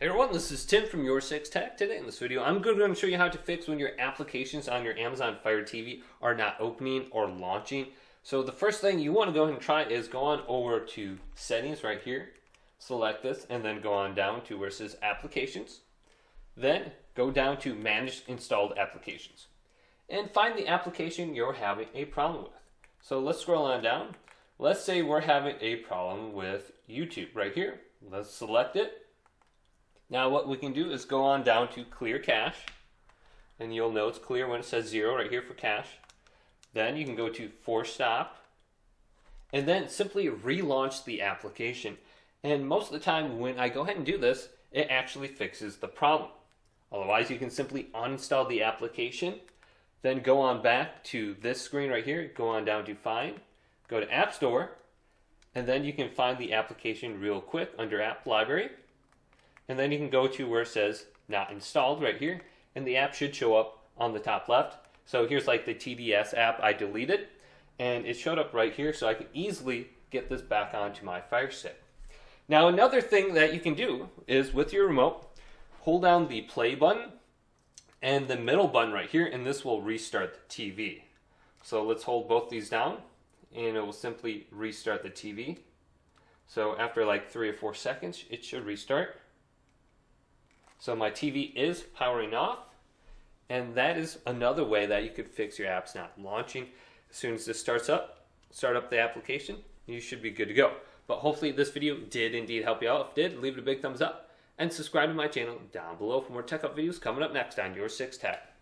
Hey everyone, this is Tim from Your Six Tech. Today in this video, I'm going to show you how to fix when your applications on your Amazon Fire TV are not opening or launching. So the first thing you want to go ahead and try is go on over to settings right here, select this, and then go on down to where it says applications. Then go down to manage installed applications and find the application you're having a problem with. So let's scroll on down. Let's say we're having a problem with YouTube right here. Let's select it now what we can do is go on down to clear cache, and you'll know it's clear when it says zero right here for cache. Then you can go to force stop, and then simply relaunch the application. And most of the time when I go ahead and do this, it actually fixes the problem. Otherwise, you can simply uninstall the application, then go on back to this screen right here, go on down to find, go to App Store, and then you can find the application real quick under App Library and then you can go to where it says not installed right here, and the app should show up on the top left. So here's like the TDS app I deleted, and it showed up right here, so I can easily get this back onto my Fire Stick. Now another thing that you can do is with your remote, hold down the play button and the middle button right here, and this will restart the TV. So let's hold both these down, and it will simply restart the TV. So after like three or four seconds, it should restart. So my TV is powering off, and that is another way that you could fix your apps not launching. As soon as this starts up, start up the application, you should be good to go. But hopefully this video did indeed help you out. If it did, leave it a big thumbs up and subscribe to my channel down below for more tech up videos coming up next on Your Six Tech.